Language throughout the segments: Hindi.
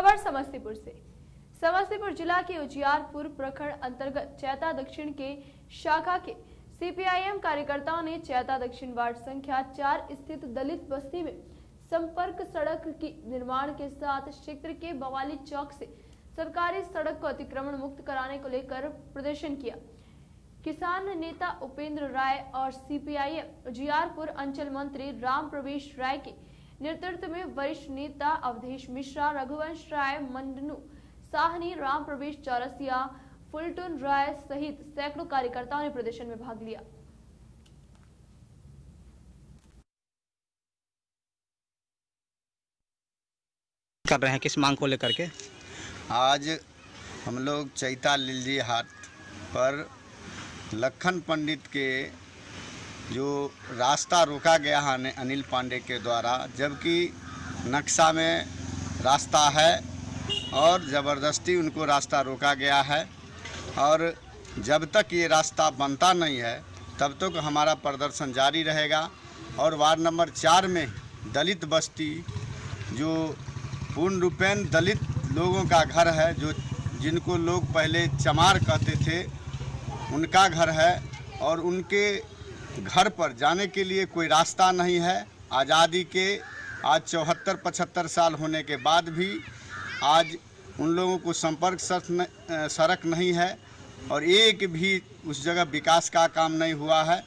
खबर समस्तीपुर से। समस्तीपुर जिला के उजियारपुर प्रखंड अंतर्गत चैता दक्षिण के शाखा के सीपीआईएम कार्यकर्ताओं ने चैता दक्षिण वार्ड संख्या चार स्थित दलित बस्ती में संपर्क सड़क की निर्माण के साथ क्षेत्र के बवाली चौक से सरकारी सड़क को अतिक्रमण मुक्त कराने को लेकर प्रदर्शन किया। किसान नेता उपेंद्र राय और सीपीआईएम उजियारपुर अंचल मंत्री राम प्रवेश राय के नेतृत्व में वरिष्ठ नेता अवधेश मिश्रा रघुवंश राय मंडनू साहनी राम प्रवेश चौरसिया फुलटुन राय सहित सैकड़ों कार्यकर्ताओं ने प्रदर्शन में भाग लिया। कर रहे हैं किस मांग को लेकर के? आज हम लोग चैता लिलजी हाट पर लखन पंडित के जो रास्ता रोका गया है अनिल पांडे के द्वारा, जबकि नक्शा में रास्ता है और ज़बरदस्ती उनको रास्ता रोका गया है। और जब तक ये रास्ता बनता नहीं है, तब तक तो हमारा प्रदर्शन जारी रहेगा। और वार्ड नंबर चार में दलित बस्ती, जो पूर्ण रूपेण दलित लोगों का घर है, जो जिनको लोग पहले चमार कहते थे, उनका घर है और उनके घर पर जाने के लिए कोई रास्ता नहीं है। आज़ादी के आज चौहत्तर, पचहत्तर साल होने के बाद भी आज उन लोगों को संपर्क सड़क नहीं है और एक भी उस जगह विकास का काम नहीं हुआ है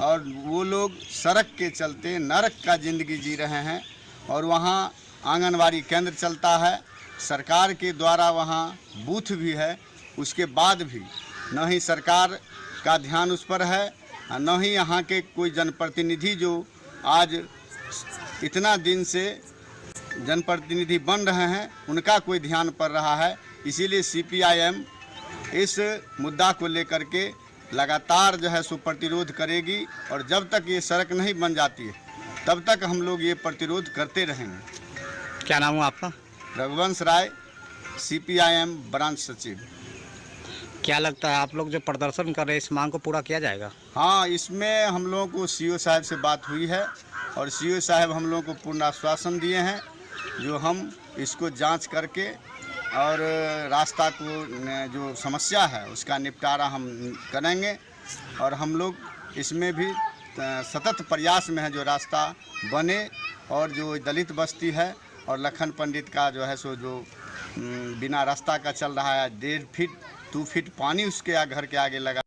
और वो लोग सड़क के चलते नरक का ज़िंदगी जी रहे हैं और वहाँ आंगनवाड़ी केंद्र चलता है। सरकार के द्वारा वहाँ बूथ भी है, उसके बाद भी न ही सरकार का ध्यान उस पर है न ही यहाँ के कोई जनप्रतिनिधि जो आज इतना दिन से जनप्रतिनिधि बन रहे हैं उनका कोई ध्यान पड़ रहा है। इसीलिए सीपीआईएम इस मुद्दा को लेकर के लगातार जो है सो प्रतिरोध करेगी और जब तक ये सड़क नहीं बन जाती है तब तक हम लोग ये प्रतिरोध करते रहेंगे। क्या नाम हुआ आपका? रघुवंश राय सीपीआईएम ब्रांच सचिव। क्या लगता है आप लोग जो प्रदर्शन कर रहे हैं, इस मांग को पूरा किया जाएगा? हाँ इसमें हम लोगों को सीओ साहब से बात हुई है और सीओ साहब हम लोगों को पूर्ण आश्वासन दिए हैं जो हम इसको जाँच करके और रास्ता को जो समस्या है उसका निपटारा हम करेंगे और हम लोग इसमें भी सतत प्रयास में है जो रास्ता बने और जो दलित बस्ती है और लखन पंडित का जो है सो, जो बिना रास्ता का चल रहा है, डेढ़ फीट दो फीट पानी उसके घर के आगे लगा।